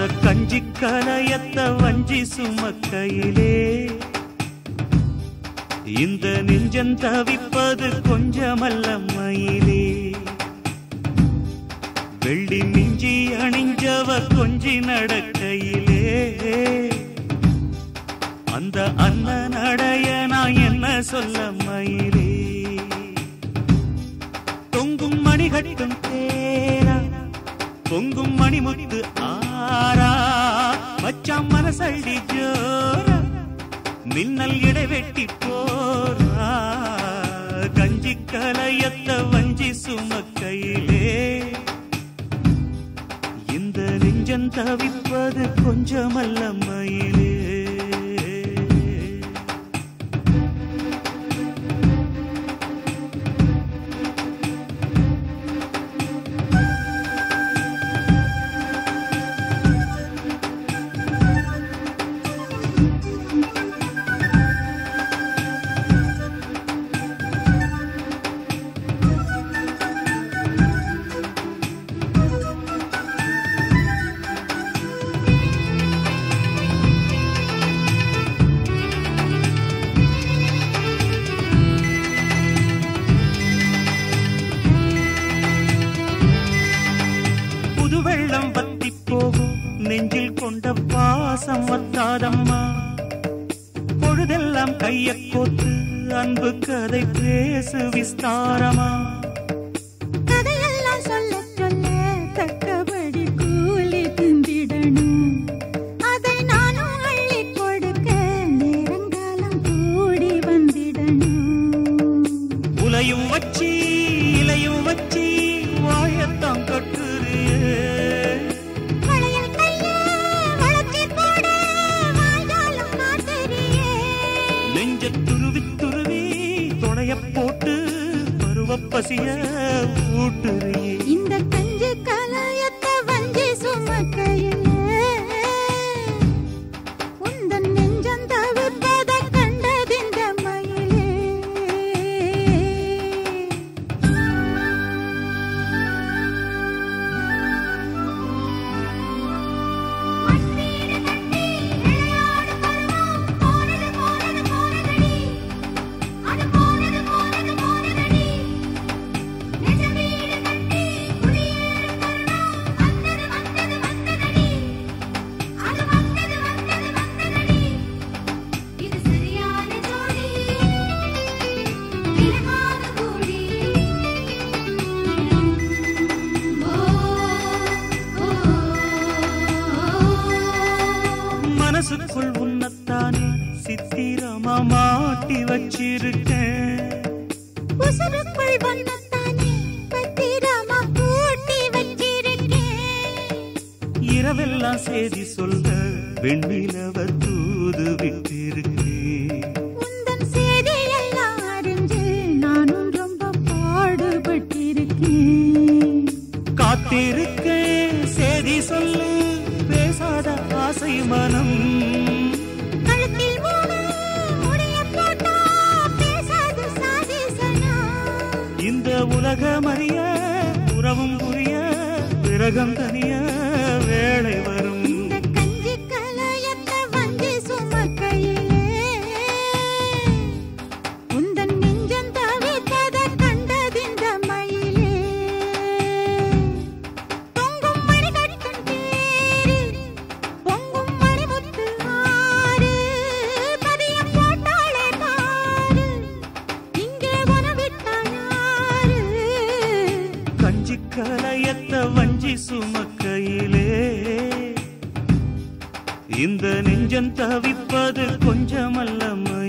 அந்த கஞ்சி கனயத்த வஞ்சி சுமக்கையிலே. இந்த நெஞ்சம் தவிப்பது கொஞ்சமல்ல மயிலே. வெள்ளி மிஞ்சி அணிஞ்சவ கொஞ்சி நடக்கையிலே. அந்த அண்ணன் அடைய நான் என்ன சொல்ல மயிலே. தொங்கும் மணி தேரா பொங்கும் மணிமுத்து ஆரா மச்சான் மனசடி ஜோரா மின்னல் இடைவெட்டி போரா. கஞ்சி கலையத்த வஞ்சி சுமக்கையிலே இந்த நெஞ்சம் தவிப்பது கொஞ்சமல்ல மயிலே. புது வெள்ளம் வத்தி போகும். நெஞ்சில் கொண்ட பாசம் வத்தாதம்மா. பொழுதெல்லாம் கைய கோத்து அன்பு கதை பேசு விஸ்தாரமா. நெஞ்ச துருவி துருவி துணைய போட்டு பருவ பசிய ஊட்டுறியே. இந்த உன்னத்தானே சித்திரமா மாட்டி வச்சிருக்கேன். உசுருக்குள் வண்ணத்தானே பத்திரமா பூட்டி வச்சிருக்கேன். இரவெல்லாம் செய்தி சொல்ல வெண்ணிலவ தூது விட்டிருக்கேன் காத்திருக்கேன் செய்தி சொல்லு பேசாத ஆசை மனம். உலகமறிய உறவும் புரிய விரகம் தனிய வஞ்சி கலையத்த வஞ்சி சுமக்கையிலே. இந்த நெஞ்சம் தவிப்பது கொஞ்சமல்லம்மா.